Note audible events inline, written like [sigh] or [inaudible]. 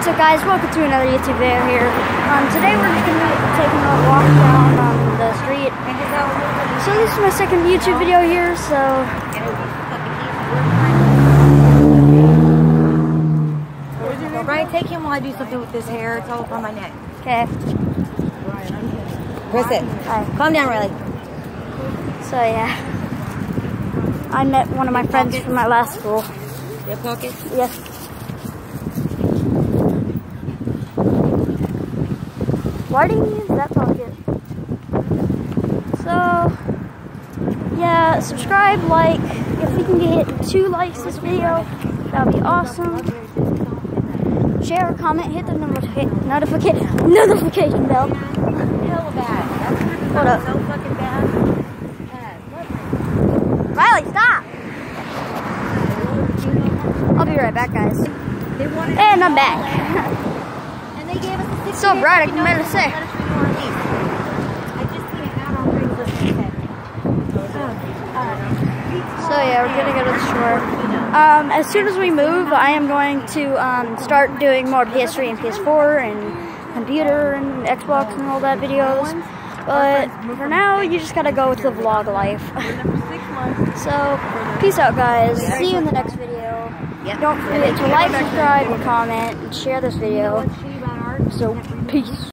What's up guys, welcome to another YouTube video here. Um, today we're just going to be taking a walk down um, the street. So this is my second YouTube video here, so... Brian, take him while I do something with this hair. It's all up on my neck. Okay, Press it. Alright. Calm down, Riley. so yeah. I met one of my friends from my last school. You have pockets? Yes. Why do you use that pocket? So, yeah, subscribe, like, if we can get two likes this video, that would be awesome. Share, comment, hit the notification notification notification bell. Hell bad. Hold up. So fucking bad. Riley, stop! I'll be right back, guys. And I'm back. [laughs] and they gave us a It's so bright, I can barely see. Let us read one of these. I just seen it out on Craigslist. So yeah, we're gonna go to the shore. Um, as soon as we move, I am going to um, start doing more PS3 and PS4 and computer and Xbox and all that videos. But for now, you just gotta go with the vlog life. [laughs] so, peace out, guys. See you in the next video. Don't forget to like, subscribe, and comment, and share this video. So, peace.